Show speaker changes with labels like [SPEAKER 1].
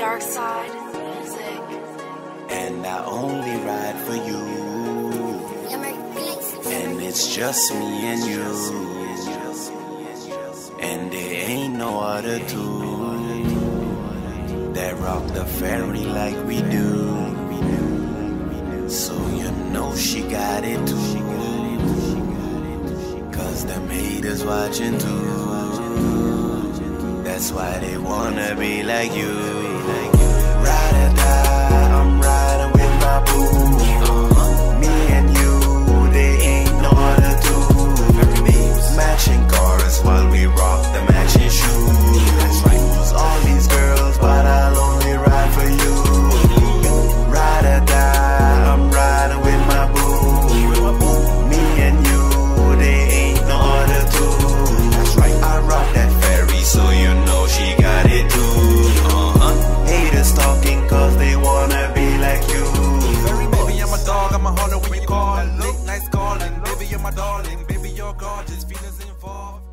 [SPEAKER 1] Dark side music.
[SPEAKER 2] And I only ride for you. And it's just me and you. And there ain't no other two that rock the Feri like we do. So you know she got it too. Cause them haters watching too. That's why they wanna be like you.
[SPEAKER 3] My darling. Baby, you're gorgeous, feelings involved.